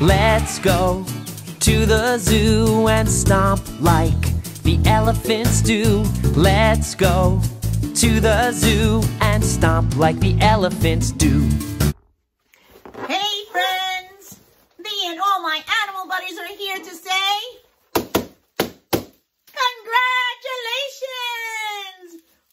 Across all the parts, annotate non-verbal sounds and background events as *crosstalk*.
Let's go to the zoo and stomp like the elephants do. Let's go to the zoo and stomp like the elephants do. Hey friends! Me and all my animal buddies are here to say congratulations!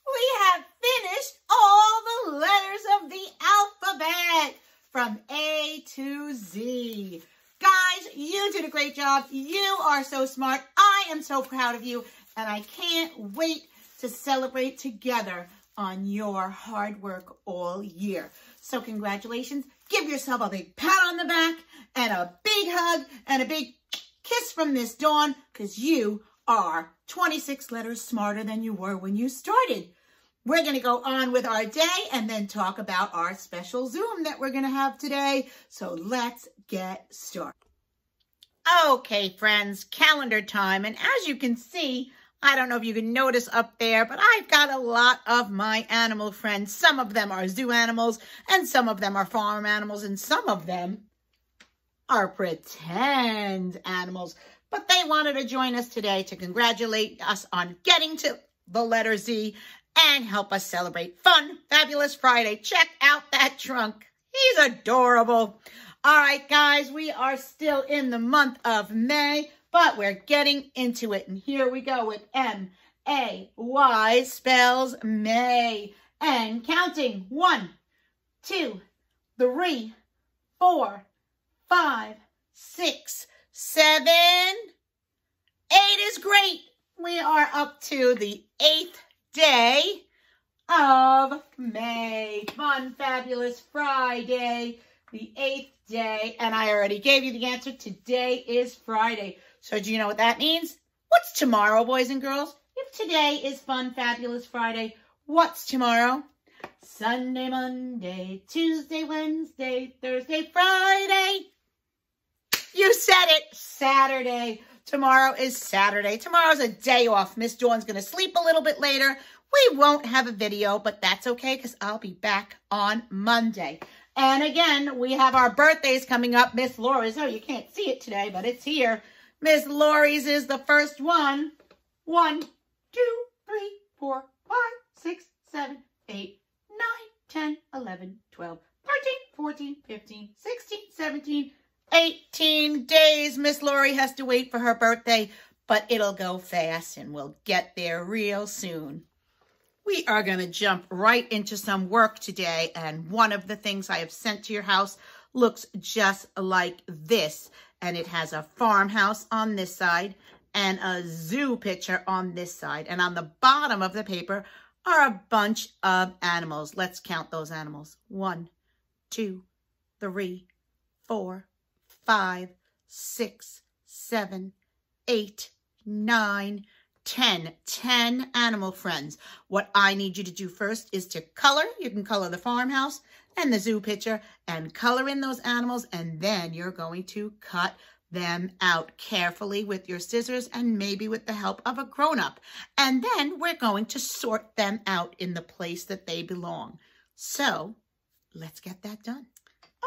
We have finished all the letters of the alphabet from A to Z. Guys, you did a great job. You are so smart. I am so proud of you and I can't wait to celebrate together on your hard work all year. So congratulations. Give yourself a big pat on the back and a big hug and a big kiss from Miss Dawn because you are 26 letters smarter than you were when you started. We're going to go on with our day and then talk about our special Zoom that we're going to have today. So let's get started. Okay, friends, calendar time. And as you can see, I don't know if you can notice up there, but I've got a lot of my animal friends. Some of them are zoo animals, and some of them are farm animals, and some of them are pretend animals. But they wanted to join us today to congratulate us on getting to the letter Z and help us celebrate Fun Fabulous Friday. Check out that trunk. He's adorable. All right, guys, we are still in the month of May. But we're getting into it. And here we go with M-A-Y spells May. And counting. One, two, three, four, five, six, seven, eight is great. We are up to the eighth day of May. Fun, fabulous Friday, the eighth day. And I already gave you the answer. Today is Friday. So do you know what that means? What's tomorrow, boys and girls? If today is Fun Fabulous Friday, what's tomorrow? Sunday, Monday, Tuesday, Wednesday, Thursday, Friday. You said it, Saturday. Tomorrow is Saturday. Tomorrow's a day off. Miss Dawn's going to sleep a little bit later. We won't have a video, but that's okay because I'll be back on Monday. And again, we have our birthdays coming up. Miss Laura's, oh, you can't see it today, but it's here. Miss Lori's is the first one. One, two, three, four, five, six, seven, eight, nine, ten, eleven, twelve, thirteen, fourteen, fifteen, sixteen, seventeen, eighteen days Miss Lori has to wait for her birthday, but it'll go fast and we'll get there real soon. We are going to jump right into some work today, and one of the things I have sent to your house looks just like this and it has a farmhouse on this side and a zoo picture on this side. And on the bottom of the paper are a bunch of animals. Let's count those animals. One, two, three, four, five, six, seven, eight, nine, ten. Ten animal friends. What I need you to do first is to color. You can color the farmhouse and the zoo picture and color in those animals and then you're going to cut them out carefully with your scissors and maybe with the help of a grown-up. And then we're going to sort them out in the place that they belong. So let's get that done.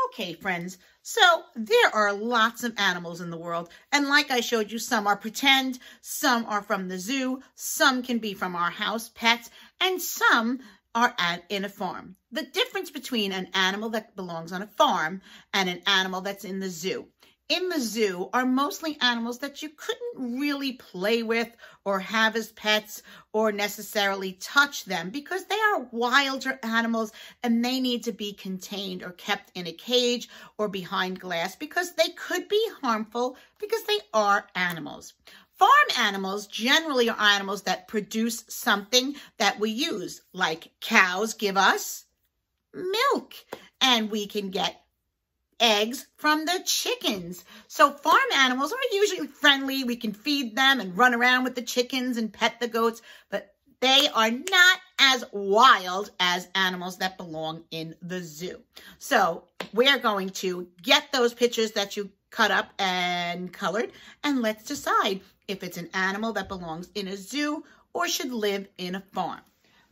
Okay, friends, so there are lots of animals in the world. And like I showed you, some are pretend, some are from the zoo, some can be from our house pets, and some are at, in a farm. The difference between an animal that belongs on a farm and an animal that's in the zoo. In the zoo are mostly animals that you couldn't really play with or have as pets or necessarily touch them because they are wilder animals and they need to be contained or kept in a cage or behind glass because they could be harmful because they are animals. Farm animals generally are animals that produce something that we use, like cows give us milk, and we can get eggs from the chickens. So farm animals are usually friendly. We can feed them and run around with the chickens and pet the goats, but they are not as wild as animals that belong in the zoo. So we're going to get those pictures that you cut up and colored, and let's decide if it's an animal that belongs in a zoo or should live in a farm.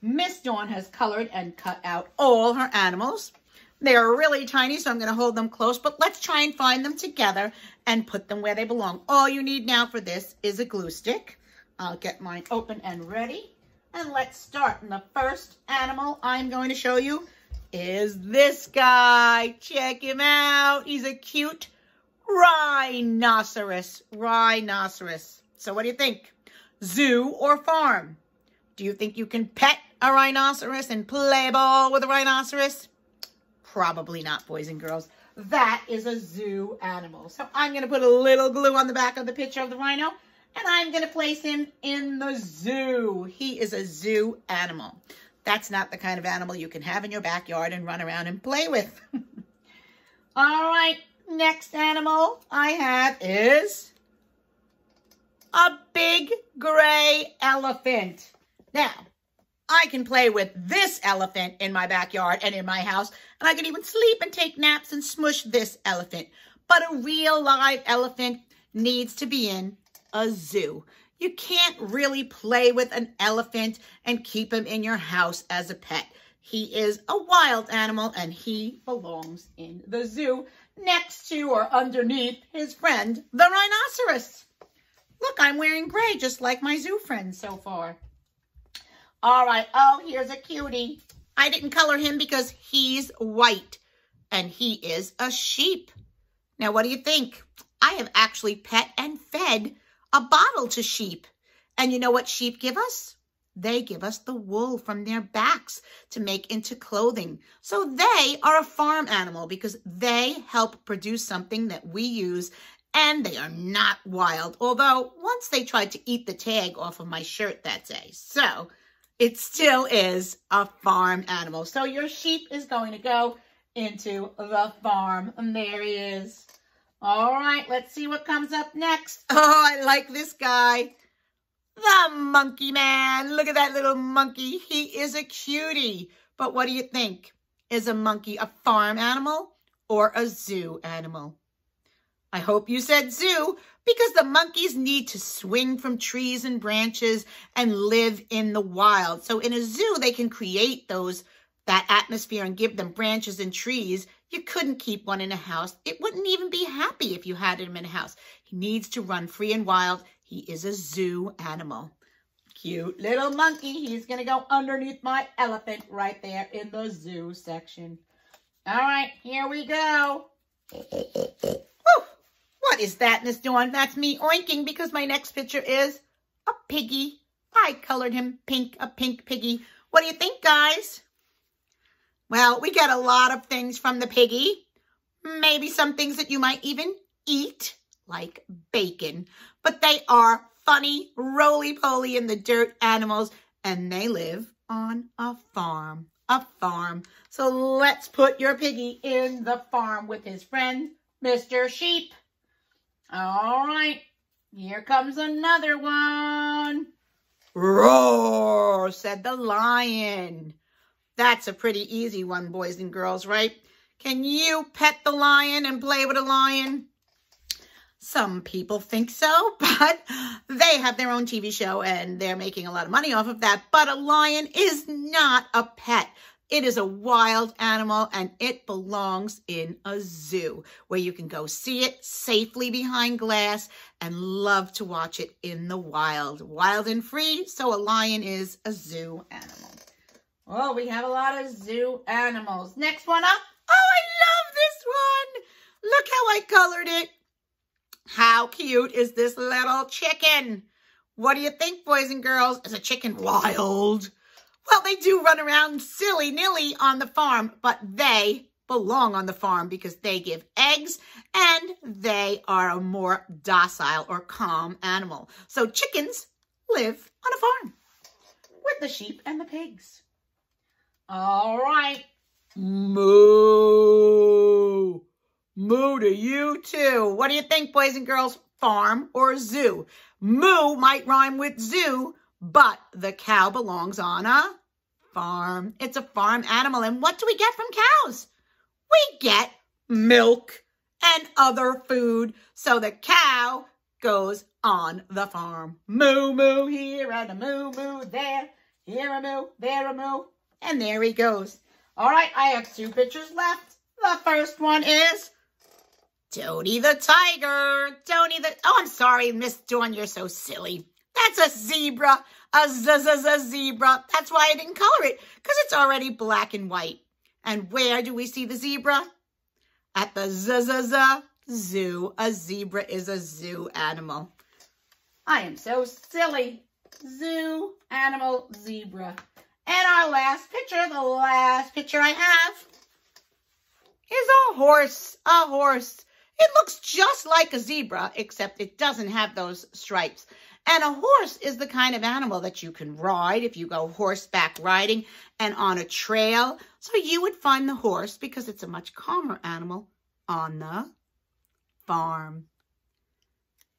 Miss Dawn has colored and cut out all her animals. They're really tiny, so I'm going to hold them close, but let's try and find them together and put them where they belong. All you need now for this is a glue stick. I'll get mine open and ready. And let's start. And the first animal I'm going to show you is this guy. Check him out. He's a cute rhinoceros. Rhinoceros. So what do you think? Zoo or farm? Do you think you can pet a rhinoceros and play ball with a rhinoceros? Probably not, boys and girls. That is a zoo animal. So I'm going to put a little glue on the back of the picture of the rhino, and I'm going to place him in the zoo. He is a zoo animal. That's not the kind of animal you can have in your backyard and run around and play with. *laughs* All right, next animal I have is a big gray elephant. Now, I can play with this elephant in my backyard and in my house, and I can even sleep and take naps and smush this elephant. But a real live elephant needs to be in a zoo. You can't really play with an elephant and keep him in your house as a pet. He is a wild animal and he belongs in the zoo next to or underneath his friend, the rhinoceros. Look, I'm wearing gray just like my zoo friends so far. All right. Oh, here's a cutie. I didn't color him because he's white and he is a sheep. Now, what do you think? I have actually pet and fed a bottle to sheep. And you know what sheep give us? They give us the wool from their backs to make into clothing. So they are a farm animal because they help produce something that we use and they are not wild. Although once they tried to eat the tag off of my shirt that day. So it still is a farm animal. So your sheep is going to go into the farm. And there he is. All right, let's see what comes up next. *laughs* Oh, I like this guy. The monkey man. Look at that little monkey. He is a cutie. But what do you think? Is a monkey a farm animal or a zoo animal? I hope you said zoo because the monkeys need to swing from trees and branches and live in the wild. So in a zoo, they can create those that atmosphere and give them branches and trees. You couldn't keep one in a house. It wouldn't even be happy if you had him in a house. He needs to run free and wild. He is a zoo animal. Cute little monkey. He's going to go underneath my elephant right there in the zoo section. All right, here we go. What is thatness doing? That's me oinking because my next picture is a piggy. I colored him pink, a pink piggy. What do you think, guys? Well, we get a lot of things from the piggy. Maybe some things that you might even eat, like bacon. But they are funny, roly-poly in the dirt animals, and they live on a farm. A farm. So let's put your piggy in the farm with his friend, Mr. Sheep. All right, here comes another one. Roar, said the lion. That's a pretty easy one, boys and girls, right? Can you pet the lion and play with a lion? Some people think so, *laughs* but they have their own TV show and they're making a lot of money off of that. But a lion is not a pet. It is a wild animal and it belongs in a zoo where you can go see it safely behind glass and love to watch it in the wild. Wild and free, so a lion is a zoo animal. Oh, we have a lot of zoo animals. Next one up. Oh, I love this one. Look how I colored it. How cute is this little chicken? What do you think, boys and girls? Is a chicken wild? Well, they do run around silly-nilly on the farm, but they belong on the farm because they give eggs and they are a more docile or calm animal. So chickens live on a farm with the sheep and the pigs. All right. Moo. Moo to you too. What do you think, boys and girls? Farm or zoo? Moo might rhyme with zoo, but the cow belongs on a farm. It's a farm animal. And what do we get from cows? We get milk and other food. So the cow goes on the farm. Moo, moo here and a moo, moo there. Here a moo, there a moo. And there he goes. All right, I have two pictures left. The first one is Tony the tiger. Tony the, oh, I'm sorry, Miss Dawn, you're so silly. That's a zebra, a zebra. That's why I didn't color it, because it's already black and white. And where do we see the zebra? At the z zoo. A zebra is a zoo animal. I am so silly. Zoo, animal, zebra. And our last picture, the last picture I have, is a horse. A horse. It looks just like a zebra, except it doesn't have those stripes. And a horse is the kind of animal that you can ride if you go horseback riding and on a trail. So you would find the horse, because it's a much calmer animal, on the farm.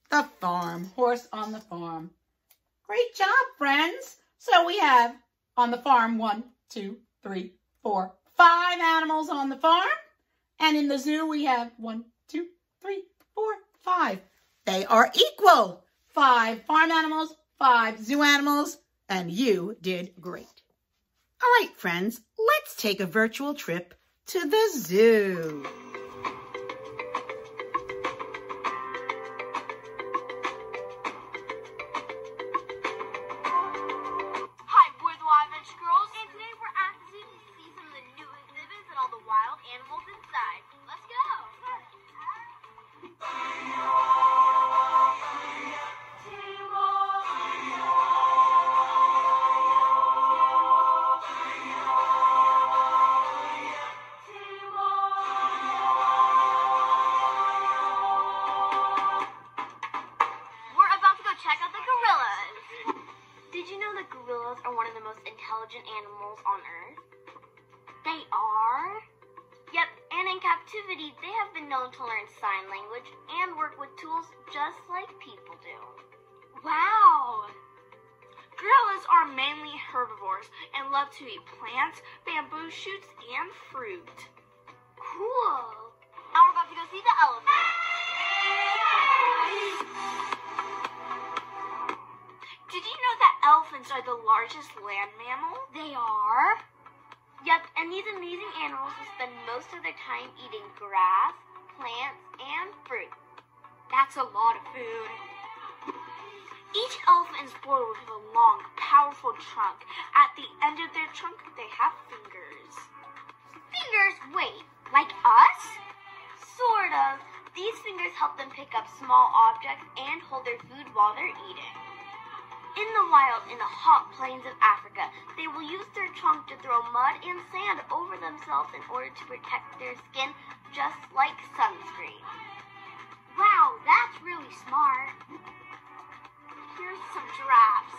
The farm. Horse on the farm. Great job, friends. So we have on the farm one, two, three, four, five animals on the farm. And in the zoo, we have one, two, three, four, five. They are equal. Five farm animals, five zoo animals, and you did great. All right, friends, let's take a virtual trip to the zoo. Largest land mammal? They are? Yep, and these amazing animals will spend most of their time eating grass, plants, and fruit. That's a lot of food. Each elephant is born with a long, powerful trunk. At the end of their trunk, they have fingers. Fingers? Wait, like us? Sort of. These fingers help them pick up small objects and hold their food while they're eating. In the wild, in the hot plains of Africa, they will use their trunk to throw mud and sand over themselves in order to protect their skin just like sunscreen. Wow, that's really smart. Here's some giraffes.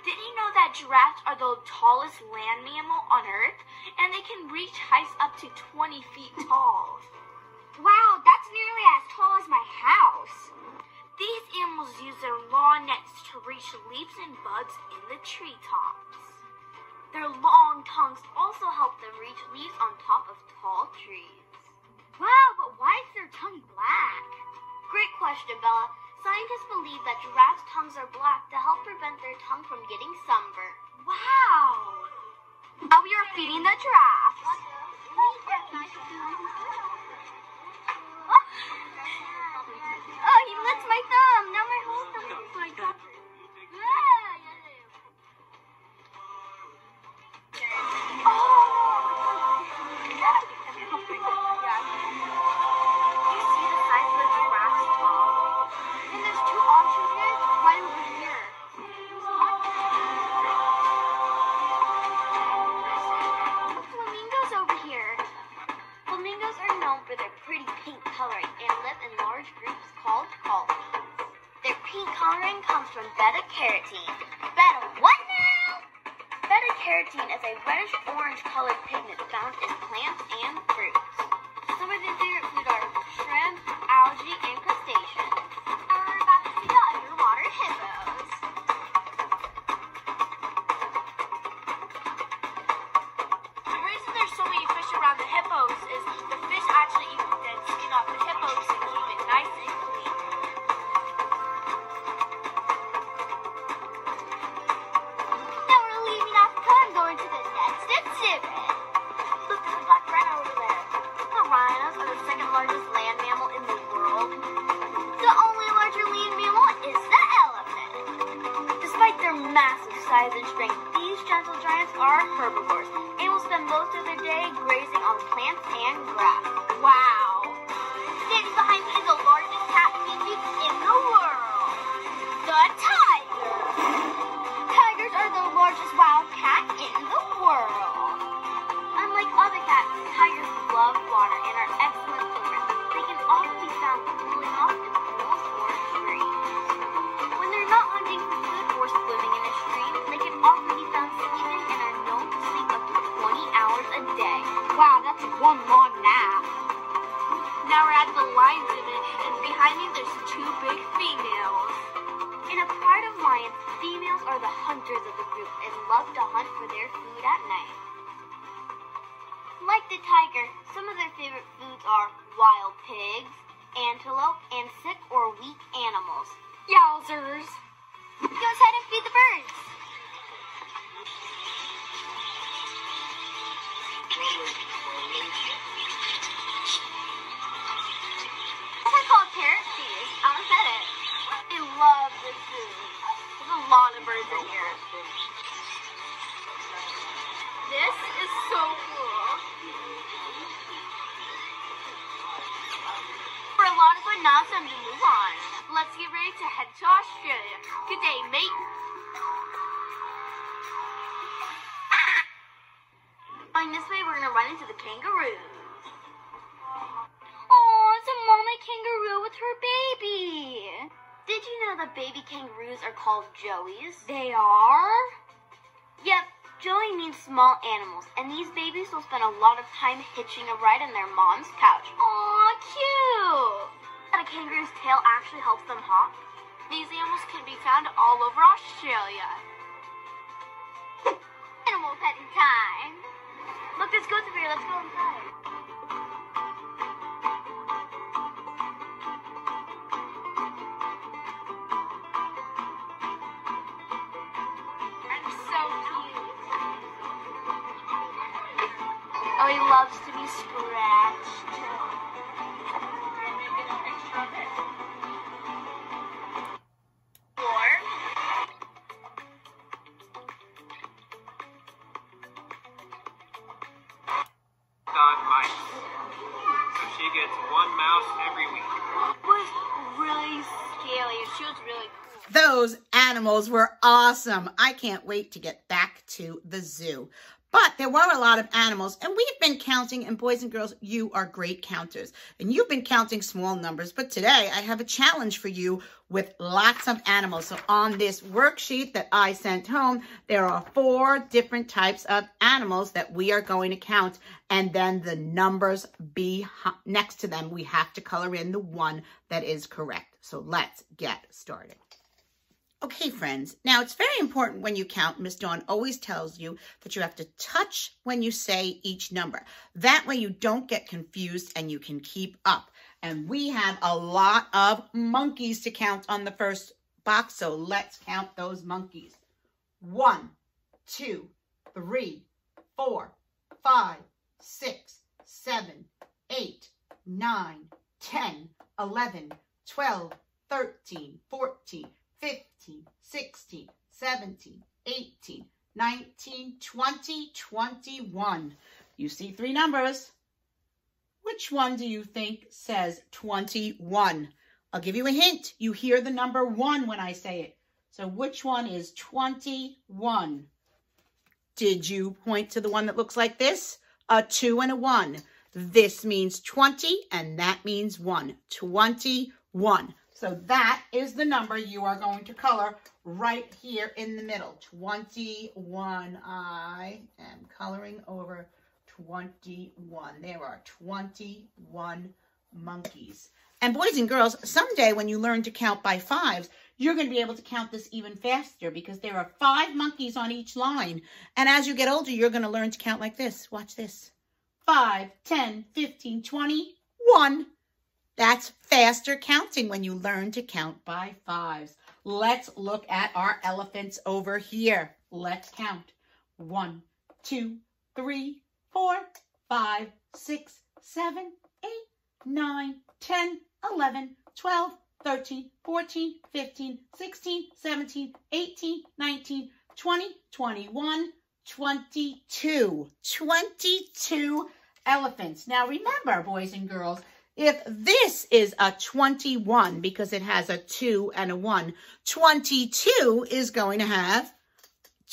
Did you know that giraffes are the tallest land mammal on Earth? And they can reach heights up to 20 feet tall. Bugs in the treetops. Their long tongues also help them reach leaves on top of tall trees. Wow, but why is their tongue black? Great question, Bella. Scientists believe that giraffes' tongues are black to help prevent their tongue from getting sunburned. Wow! Now we are feeding the giraffes. They live in large groups called colonies. Their pink coloring comes from beta-carotene. Beta what now? Beta-carotene is a reddish-orange colored pigment found in plants and fruits. Some of their favorite food are shrimp, algae, and crustaceans. Lot of called joeys? They are? Yep, joey means small animals, and these babies will spend a lot of time hitching a ride on their mom's couch. Aw, cute! And a kangaroo's tail actually helps them hop. These animals can be found all over Australia. Animal petting time. Look, there's goats over here. Let's go inside. Oh, he loves to be scratched. Four. mice. So she gets one mouse every week. was really scaly and she was really cool. Those animals were awesome. I can't wait to get back to the zoo. But there were a lot of animals, and we've been counting, and boys and girls, you are great counters. And you've been counting small numbers, but today I have a challenge for you with lots of animals. So on this worksheet that I sent home, there are four different types of animals that we are going to count, and then the numbers be next to them. We have to color in the one that is correct. So let's get started. Okay, friends. Now, it's very important when you count. Miss Dawn always tells you that you have to touch when you say each number. That way you don't get confused and you can keep up. And we have a lot of monkeys to count on the first box, so let's count those monkeys. One, two, three, four, five, six, seven, eight, nine, ten, eleven, twelve, thirteen, fourteen. 15, 16, 17, 18, 19, 20, 21. You see three numbers. Which one do you think says 21? I'll give you a hint. You hear the number one when I say it. So which one is 21? Did you point to the one that looks like this? A two and a one. This means 20 and that means one. 21. So that is the number you are going to color right here in the middle. 21. I am coloring over 21. There are 21 monkeys. And boys and girls, someday when you learn to count by fives, you're going to be able to count this even faster because there are five monkeys on each line. And as you get older, you're going to learn to count like this. Watch this. 5, 10, 15, 20, 1. That's faster counting when you learn to count by fives. Let's look at our elephants over here. Let's count. One, two, three, four, five, six, seven, eight, nine, 10, 11, 12, 13, 14, 15, 16, 17, 18, 19, 20, 21, 22. 22 elephants. Now remember, boys and girls, if this is a 21 because it has a 2 and a 1, 22 is going to have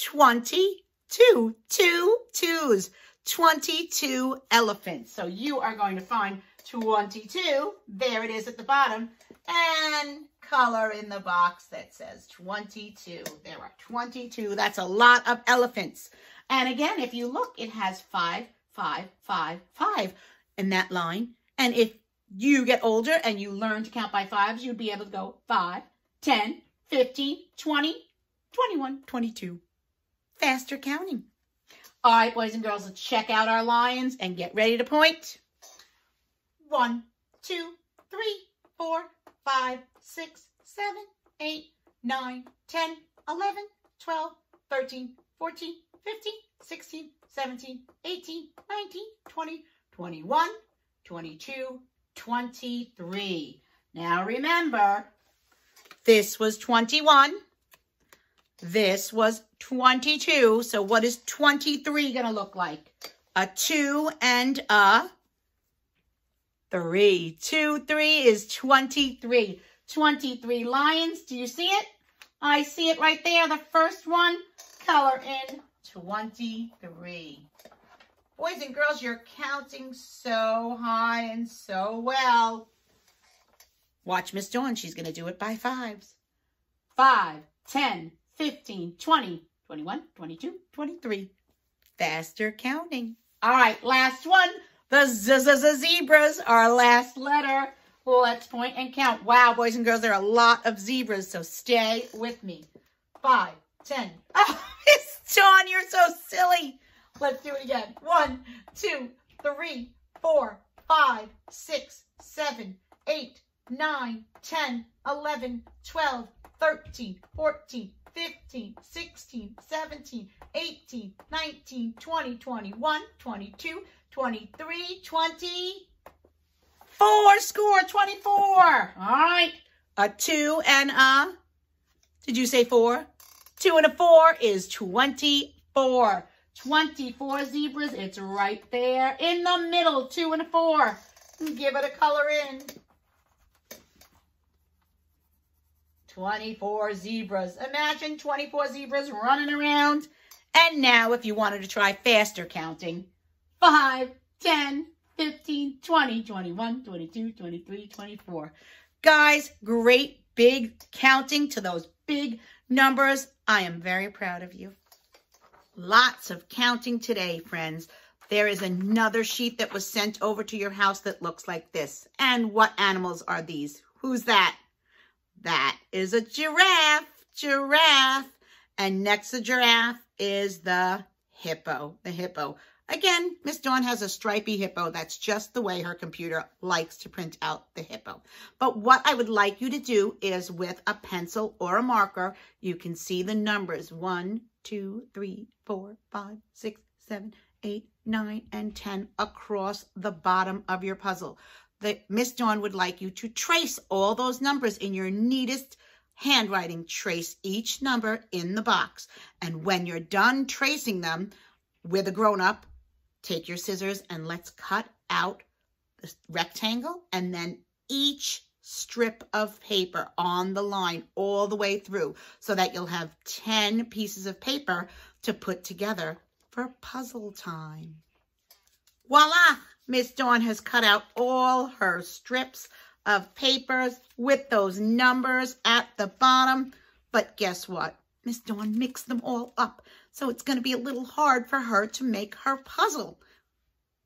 22, two twos, 22 elephants. So you are going to find 22, there it is at the bottom, and color in the box that says 22. There are 22. That's a lot of elephants. And again, if you look, it has five, five, five, five in that line. And if you get older and you learn to count by fives, you'd be able to go 5, 10, 15, 20, 21, 22. Faster counting. All right, boys and girls, let's check out our lions and get ready to point. One, two, three, four, five, six, seven, eight, nine, 10, 11, 12, 13, 14, 15, 16, 17, 18, 19, 20, 21, 22, 23. Now remember, this was 21. This was 22. So what is 23 going to look like? A 2 and a 3. 2, 3 is 23. 23 lions. Do you see it? I see it right there. The first one, color in 23. Boys and girls, you're counting so high and so well. Watch Miss Dawn. She's going to do it by fives. 5, 10, 15, 20, 21, 22, 23. Faster counting. All right, last one. The z z z zebras, our last letter. Let's point and count. Wow, boys and girls, there are a lot of zebras, so stay with me. Five, ten. *laughs* Oh, Miss Dawn, you're so silly. Let's do it again. One, two, three, four, five, six, seven, eight, nine, ten, eleven, twelve, thirteen, fourteen, fifteen, sixteen, seventeen, eighteen, nineteen, twenty, twenty-one, twenty-two, twenty-three, twenty-four. Score 24. All right. A 2 and a, did you say 4? 2 and a 4 is 24. 24 zebras. It's right there in the middle. 2 and 4. Give it a color in. 24 zebras. Imagine 24 zebras running around. And now if you wanted to try faster counting, 5, 10, 15, 20, 21, 22, 23, 24. Guys, great big counting to those big numbers. I am very proud of you. Lots of counting today, friends. There is another sheet that was sent over to your house that looks like this. And what animals are these? Who's that? That is a giraffe. Giraffe. And next to giraffe is the hippo. The hippo. Again, Miss Dawn has a stripy hippo. That's just the way her computer likes to print out the hippo. But what I would like you to do is with a pencil or a marker, you can see the numbers. One, two, three, four, five, six, seven, eight, nine, and 10 across the bottom of your puzzle. The, Miss Dawn would like you to trace all those numbers in your neatest handwriting. Trace each number in the box. And when you're done tracing them with a grown-up, Take your scissors and let's cut out the rectangle and then each strip of paper on the line all the way through so that you'll have 10 pieces of paper to put together for puzzle time. Voila! Miss Dawn has cut out all her strips of papers with those numbers at the bottom. But guess what? Miss Dawn mixed them all up, so it's going to be a little hard for her to make her puzzle.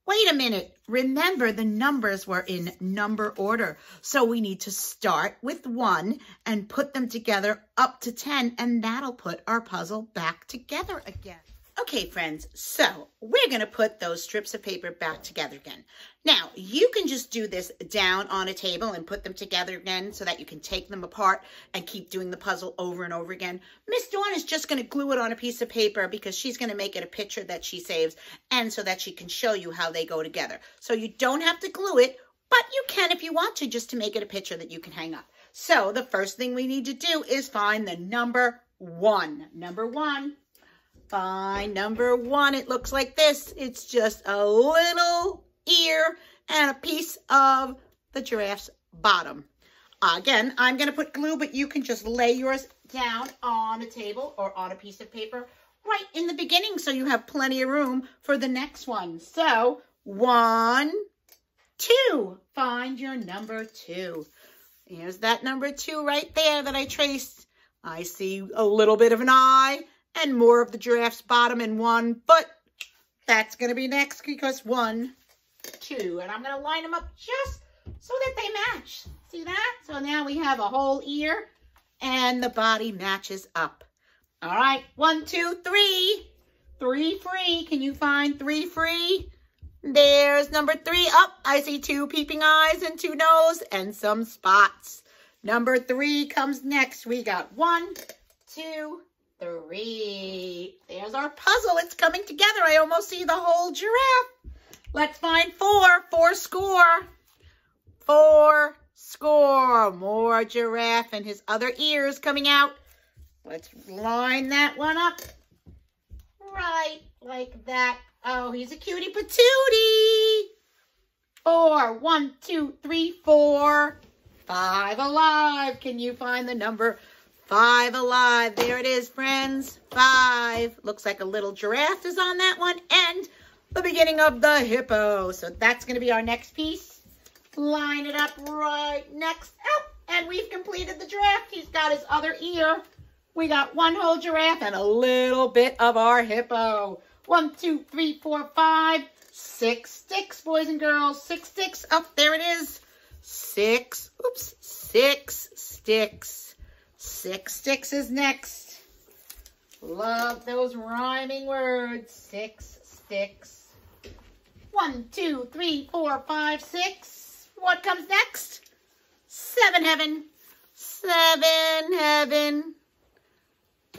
Wait a minute. Remember, the numbers were in number order. So we need to start with 1 and put them together up to 10, and that'll put our puzzle back together again. Okay, friends, so we're going to put those strips of paper back together again. Now, you can just do this down on a table and put them together again so that you can take them apart and keep doing the puzzle over and over again. Miss Dawn is just going to glue it on a piece of paper because she's going to make it a picture that she saves and so that she can show you how they go together. So you don't have to glue it, but you can if you want to just to make it a picture that you can hang up. So the first thing we need to do is find the number one. Number one. Find number one. It looks like this. It's just a little ear and a piece of the giraffe's bottom. Again, I'm going to put glue, but you can just lay yours down on a table or on a piece of paper right in the beginning so you have plenty of room for the next one. So, one, two. Find your number two. Here's that number two right there that I traced. I see a little bit of an eye and more of the giraffe's bottom in one, but that's going to be next because one, two, and I'm going to line them up just so that they match. See that? So now we have a whole ear and the body matches up. All right, one, two, three. Three free. Can you find three free? There's number three. Up, oh, I see two peeping eyes and two nose and some spots. Number three comes next. We got one, two, three. There's our puzzle. It's coming together. I almost see the whole giraffe. Let's find four. Four score. Four score. More giraffe and his other ears coming out. Let's line that one up. Right like that. Oh, he's a cutie patootie. Four. One, two, three, four. Five alive. Can you find the number Five alive. There it is, friends. Five. Looks like a little giraffe is on that one. And the beginning of the hippo. So that's going to be our next piece. Line it up right next. Oh, and we've completed the giraffe. He's got his other ear. We got one whole giraffe and a little bit of our hippo. One, two, three, four, five, six sticks, boys and girls. Six sticks. Up oh, there it is. Six, oops, six sticks. Six sticks is next. Love those rhyming words. Six sticks. One, two, three, four, five, six. What comes next? Seven heaven. Seven heaven.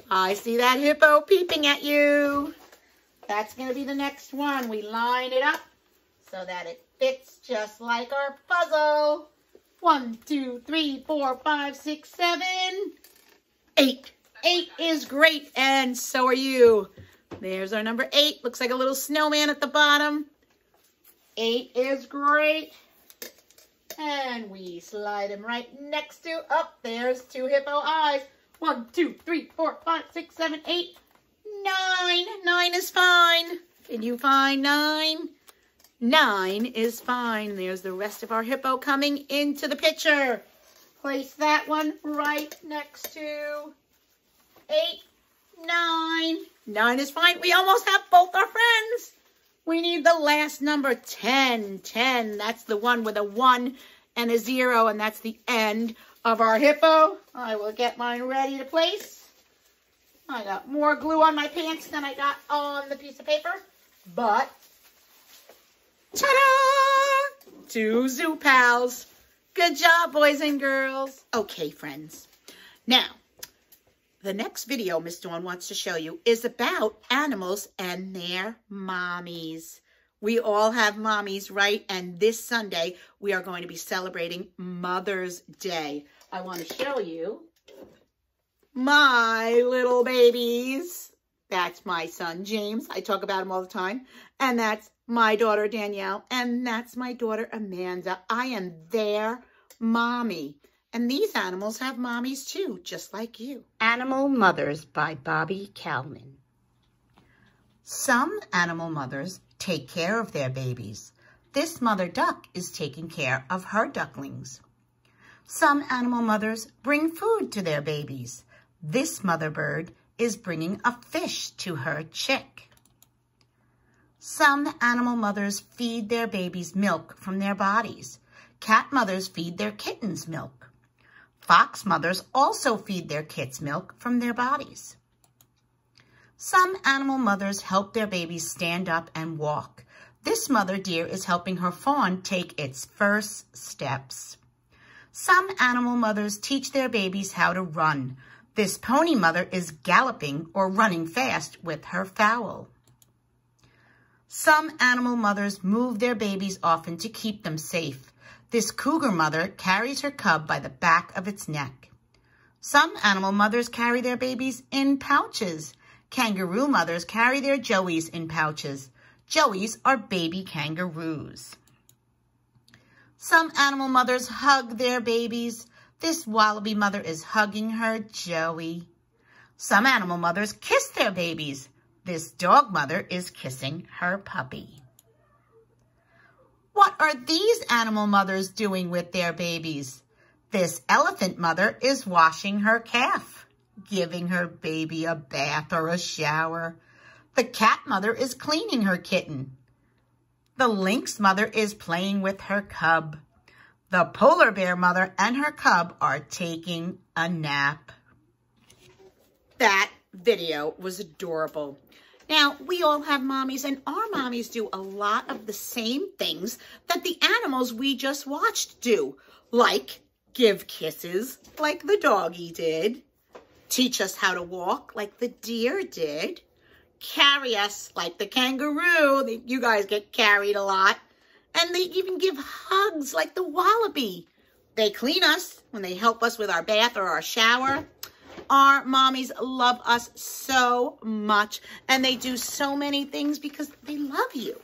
I see that hippo peeping at you. That's going to be the next one. We line it up so that it fits just like our puzzle. One, two, three, four, five, six, seven, eight. Eight is great, and so are you. There's our number eight. Looks like a little snowman at the bottom. Eight is great. And we slide him right next to, up there's two hippo eyes. One, two, three, four, five, six, seven, eight, nine. Nine is fine. Can you find nine? Nine is fine. There's the rest of our hippo coming into the picture. Place that one right next to eight, nine. Nine is fine. We almost have both our friends. We need the last number, 10. 10, that's the one with a one and a zero, and that's the end of our hippo. I will get mine ready to place. I got more glue on my pants than I got on the piece of paper, but Ta-da! Two zoo pals. Good job, boys and girls. Okay, friends. Now, the next video Miss Dawn wants to show you is about animals and their mommies. We all have mommies, right? And this Sunday, we are going to be celebrating Mother's Day. I want to show you my little babies. That's my son, James. I talk about him all the time. And that's my daughter Danielle, and that's my daughter Amanda. I am their mommy. And these animals have mommies too, just like you. Animal Mothers by Bobbie Kalman. Some animal mothers take care of their babies. This mother duck is taking care of her ducklings. Some animal mothers bring food to their babies. This mother bird is bringing a fish to her chick. Some animal mothers feed their babies milk from their bodies. Cat mothers feed their kittens milk. Fox mothers also feed their kits milk from their bodies. Some animal mothers help their babies stand up and walk. This mother deer is helping her fawn take its first steps. Some animal mothers teach their babies how to run. This pony mother is galloping or running fast with her foal. Some animal mothers move their babies often to keep them safe. This cougar mother carries her cub by the back of its neck. Some animal mothers carry their babies in pouches. Kangaroo mothers carry their joeys in pouches. Joeys are baby kangaroos. Some animal mothers hug their babies. This wallaby mother is hugging her Joey. Some animal mothers kiss their babies. This dog mother is kissing her puppy. What are these animal mothers doing with their babies? This elephant mother is washing her calf, giving her baby a bath or a shower. The cat mother is cleaning her kitten. The lynx mother is playing with her cub. The polar bear mother and her cub are taking a nap. That video was adorable. Now, we all have mommies, and our mommies do a lot of the same things that the animals we just watched do, like give kisses, like the doggy did, teach us how to walk, like the deer did, carry us like the kangaroo. You guys get carried a lot. And they even give hugs like the wallaby. They clean us when they help us with our bath or our shower. Our mommies love us so much. And they do so many things because they love you.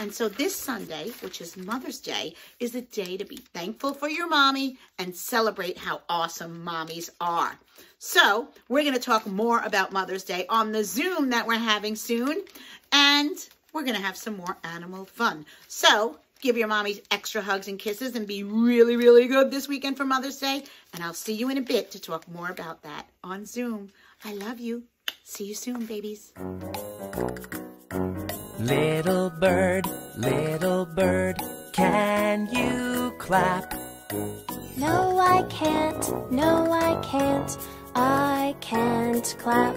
And so this Sunday, which is Mother's Day, is a day to be thankful for your mommy and celebrate how awesome mommies are. So we're going to talk more about Mother's Day on the Zoom that we're having soon. And we're going to have some more animal fun. So give your mommy extra hugs and kisses and be really, really good this weekend for Mother's Day. And I'll see you in a bit to talk more about that on Zoom. I love you. See you soon, babies. Little bird, little bird, can you clap? No, I can't. No, I can't. I can't clap.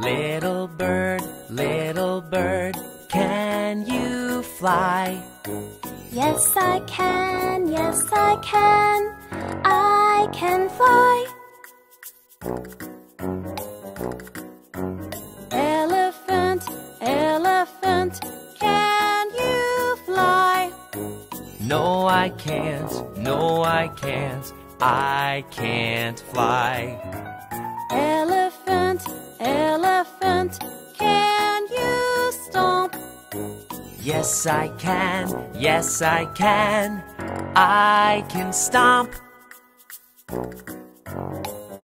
Little bird, little bird, can you fly? Yes, I can. Yes, I can. I can fly. Elephant, elephant, can you fly? No, I can't. No, I can't. I can't fly. Yes, I can. Yes, I can. I can stomp.